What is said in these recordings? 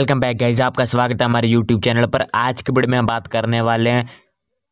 Welcome back guys आपका स्वागत है हमारे यूट्यूब चैनल पर। आज के वीडियो में हम बात करने वाले हैं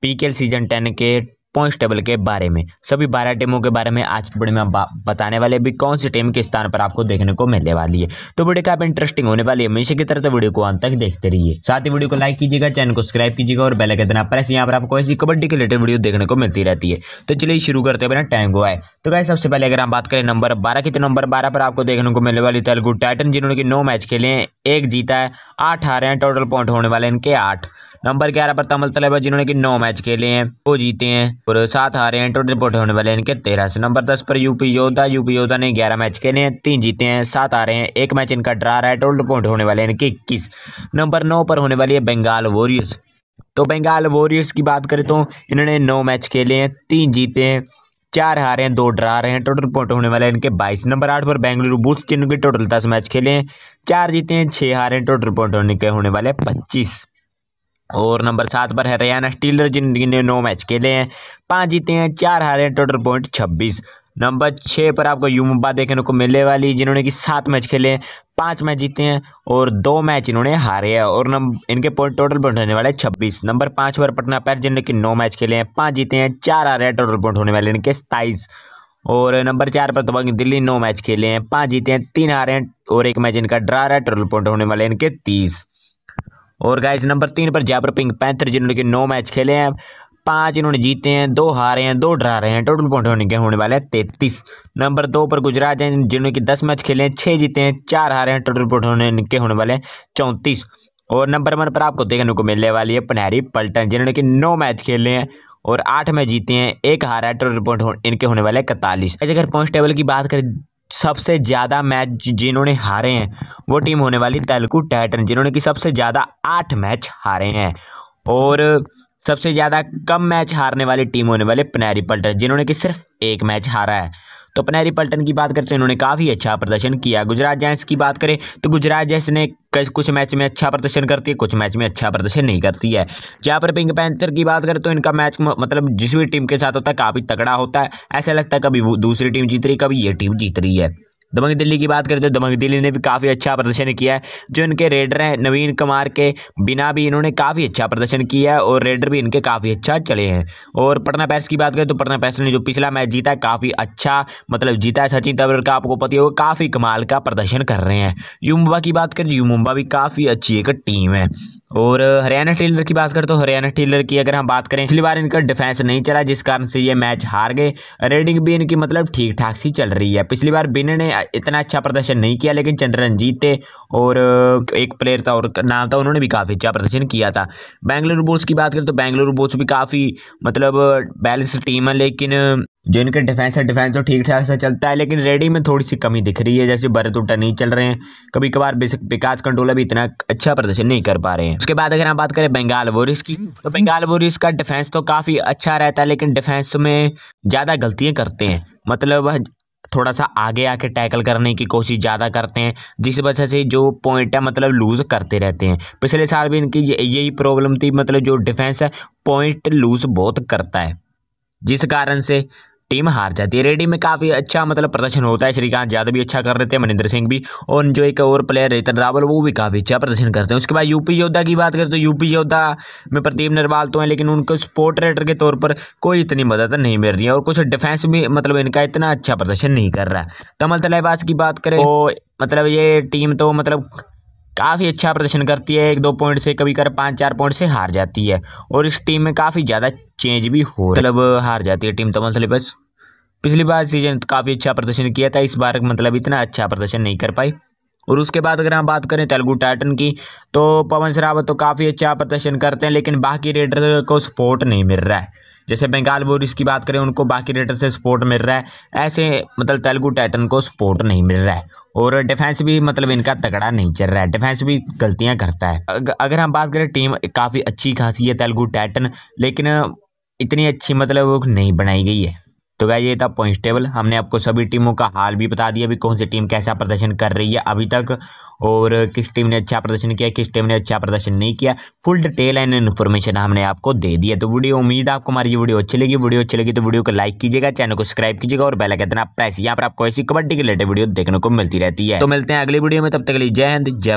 पीकेएल सीज़न टेन के पॉइंट्स टेबल के बारे में। सभी बारह टीमों के बारे में आज की वीडियो में हम बताने वाले भी कौन सी टीम के स्थान पर आपको देखने को मिलने वाली है। तो वीडियो काफ़ी इंटरेस्टिंग होने वाली है। हमेशा की तरह तो वीडियो को अंत तक देखते रहिए। साथ ही वीडियो को लाइक कीजिएगा चैनल को सब्सक्राइब कीजिएगा और बेल आइकन प्रेस यहाँ पर आपको ऐसी कबड्डी के रिलेटेड वीडियो देखने को मिलती रहती है। तो चलिए शुरू करते हैं टाइम को तो गाय सबसे पहले अगर हम बात करें नंबर बारह की तो नंबर बारह पर आपको देखने को मिलने वाली तेलुगु टाइटन जिन्होंने की नौ मैच खेले हैं। एक जीता है, आठ हारे हैं टोटल पॉइंट होने वाले इनके आठ। नंबर ग्यारह पर तमल तलेबा, जिन्होंने की नौ मैच खेले हैं वो जीते हैं और सात हारे हैं, टोटल पॉइंट होने वाले इनके तेरह से। नंबर दस पर यूपी योद्धा यूपी योद्धा ने ग्यारह मैच खेले हैं, तीन जीते हैं, सात हारे हैं, एक मैच इनका ड्रा रहा है, टोटल पॉइंट होने वाले इनके इक्कीस। नंबर नौ पर होने वाली है बंगाल वॉरियर्स। तो बंगाल वॉरियर्स की बात करें तो इन्होंने नौ मैच खेले हैं, तीन जीते हैं, चार हारे हैं, दो ड्रा रहे हैं, टोटल पॉइंट होने वाले इनके बाईस। नंबर आठ पर बेंगलुरु बुल्स जिनके टोटल दस मैच खेले हैं, चार जीते हैं छः हारे हैं, टोटल पॉइंट होने के होने वाले पच्चीस। और नंबर सात पर है हरियाणा स्टीलर जिनने नौ मैच खेले हैं। पाँच जीते हैं, चार हारे हैं, टोटल पॉइंट छब्बीस। नंबर छः पर आपको युम्बा देखने को मिलने वाली, जिन्होंने कि सात मैच खेले हैं, पाँच मैच जीते हैं और दो मैच इन्होंने हारे हैं और नंबर इनके पॉइंट, टोटल पॉइंट होने वाले छब्बीस। नंबर पाँच पर पटना पैर, जिन्होंने कि नौ मैच खेले हैं, पाँच जीते हैं, चार हारे हैं, टोटल पॉइंट होने वाले इनके सताईस। और नंबर चार पर तो दिल्ली नौ मैच खेले हैं, पाँच जीते हैं, तीन हारे हैं और एक मैच इनका ड्रा रहा है, टोटल पॉइंट होने वाले इनके तीस। और गाइस नंबर तीन पर जयपुर पिंक पैंथर जिन्होंने कि नौ मैच खेले हैं। पाँच इन्होंने जीते हैं, दो हारे हैं, दो डरा रहे हैं। टोटल पॉइंट होने के होने वाले हैं तैतीस। नंबर दो पर गुजरात हैं, जिन्होंने कि दस मैच खेले हैं छः जीते हैं, चार हारे हैं। टोटल पॉइंट होने के होने वाले हैं चौंतीस। और नंबर वन पर आपको देखने को मिलने वाली है पनहरी पलटन जिन्होंने कि नौ मैच खेले हैं और आठ में जीते हैं, एक हारा है। टोटल पॉइंट इनके होने वाले इकतालीस। अगर पॉइंट टेबल की बात करें सबसे ज़्यादा मैच जिन्होंने हारे हैं, वो टीम होने वाली तेलुगु टाइटन, जिन्होंने कि सबसे ज़्यादा आठ मैच हारे हैं। और सबसे ज़्यादा कम मैच हारने वाली टीम होने वाले पनेरी पल्टर जिन्होंने कि सिर्फ़ एक मैच हारा है। तो पनेरी पल्टन की बात करें तो इन्होंने काफ़ी अच्छा प्रदर्शन किया। गुजरात जैंस की बात करें तो गुजरात जैंस ने कुछ मैच में अच्छा प्रदर्शन करती है, कुछ मैच में अच्छा प्रदर्शन नहीं करती है। जहाँ पर पिंक पैंथर की बात करें तो इनका मैच मतलब जिस भी टीम के साथ होता है, काफ़ी तगड़ा होता है। ऐसा लगता है कभी वो दूसरी टीम जीत रही कभी ये टीम जीत रही है। दबंग दिल्ली की बात करें तो दबंग दिल्ली ने भी काफ़ी अच्छा प्रदर्शन किया है। जो इनके रेडर हैं, नवीन कुमार के बिना भी इन्होंने काफ़ी अच्छा प्रदर्शन किया है और रेडर भी इनके काफ़ी अच्छा चले हैं। और पटना पैस की बात करें तो पटना पैस ने जो पिछला मैच जीता है, काफ़ी अच्छा मतलब जीता है सचिन तेंदुलकर का, आपको पता होगा, काफ़ी कमाल का प्रदर्शन कर रहे हैं। यू की बात करें यू मुंबा भी काफ़ी अच्छी एक टीम है। और हरियाणा टेलर की बात करें तो हरियाणा टेलर की अगर हम बात करें, पिछली बार इनका डिफेंस नहीं चला, जिस कारण से ये मैच हार गए। रेडिंग भी इनकी मतलब ठीक ठाक सी चल रही है। पिछली बार बिन ने इतना अच्छा प्रदर्शन नहीं किया, लेकिन चंद्रन जीते और एक प्लेयर था और नाम था, उन्होंने भी काफ़ी अच्छा प्रदर्शन किया था। बेंगलुरु बुल्स की बात करें तो बेंगलुरु बुल्स भी काफ़ी मतलब बैलेंस टीम है, लेकिन जो इनके डिफेंस है डिफेंस तो ठीक ठाक से चलता है, लेकिन रेडी में थोड़ी सी कमी दिख रही है, जैसे भरत उल्टा नहीं चल रहे हैं। कभी कभार विकास कंट्रोलर भी इतना अच्छा प्रदर्शन नहीं कर पा रहे हैं। उसके बाद अगर हम बात करें बंगाल वोरिस की तो बंगाल वोरिस का डिफेंस तो काफ़ी अच्छा रहता है, लेकिन डिफेंस में ज़्यादा गलतियाँ करते हैं। मतलब थोड़ा सा आगे आके टैकल करने की कोशिश ज़्यादा करते हैं, जिस वजह से जो पॉइंट है मतलब लूज़ करते रहते हैं। पिछले साल भी इनकी यही प्रॉब्लम थी मतलब जो डिफेंस है पॉइंट लूज़ बहुत करता है। जिस कारण से टीम हार जाती है। रेडी में काफ़ी अच्छा मतलब प्रदर्शन होता है। श्रीकांत यादव भी अच्छा कर रहे थे मनिंदर सिंह भी और जो एक और प्लेयर रेतन रावल वो भी काफ़ी अच्छा प्रदर्शन करते हैं। उसके बाद यूपी योद्धा की बात करें तो यूपी योद्धा में प्रदीप नरवाल तो हैं लेकिन उनको स्पोर्ट रेटर के तौर पर कोई इतनी मदद नहीं मिल रही है और कुछ डिफेंस भी मतलब इनका इतना अच्छा प्रदर्शन नहीं कर रहा है। तमल तलेबाज की बात करें तो मतलब ये टीम तो मतलब काफ़ी अच्छा प्रदर्शन करती है, एक दो पॉइंट से कभी कर पाँच, चार पॉइंट से हार जाती है। और इस टीम में काफ़ी ज़्यादा चेंज भी हो मतलब हार जाती है टीम तमल बस पिछली बार सीज़न काफ़ी अच्छा प्रदर्शन किया था, इस बार मतलब इतना अच्छा प्रदर्शन नहीं कर पाई। और उसके बाद अगर हम बात करें तेलुगु टाइटन की तो पवन सरावत तो काफ़ी अच्छा प्रदर्शन करते हैं, लेकिन बाकी रेडर को सपोर्ट नहीं मिल रहा है। जैसे बंगाल बोरिस की बात करें, उनको बाकी रेटर से सपोर्ट मिल रहा है। ऐसे मतलब तेलुगु टाइटन को सपोर्ट नहीं मिल रहा है। और डिफेंस भी मतलब इनका तगड़ा नहीं चल रहा है। डिफेंस भी गलतियाँ करता है। अगर हम बात करें टीम काफ़ी अच्छी खासी है तेलुगु टाइटन लेकिन इतनी अच्छी मतलब वो नहीं बनाई गई है। तो गाय ये था पॉइंट टेबल हमने आपको सभी टीमों का हाल भी बता दिया, अभी कौन सी टीम कैसा प्रदर्शन कर रही है अभी तक, और किस टीम ने अच्छा प्रदर्शन किया, किस टीम ने अच्छा प्रदर्शन नहीं किया। फुल डिटेल एंड इन्फॉर्मेशन हमने आपको दे दिया। तो वीडियो, उम्मीद है आपको हमारी ये वीडियो अच्छी लगी। वीडियो अच्छी लगी तो वीडियो को लाइक कीजिएगा चैनल को सब्सक्राइब कीजिएगा, और बेल आइकन प्रेस, यहाँ पर आपको ऐसी कबड्डी के रिलेटेड वीडियो देखने को मिलती रहती है। तो मिलते हैं अगली वीडियो में, तब तक के लिए जय हिंद, जय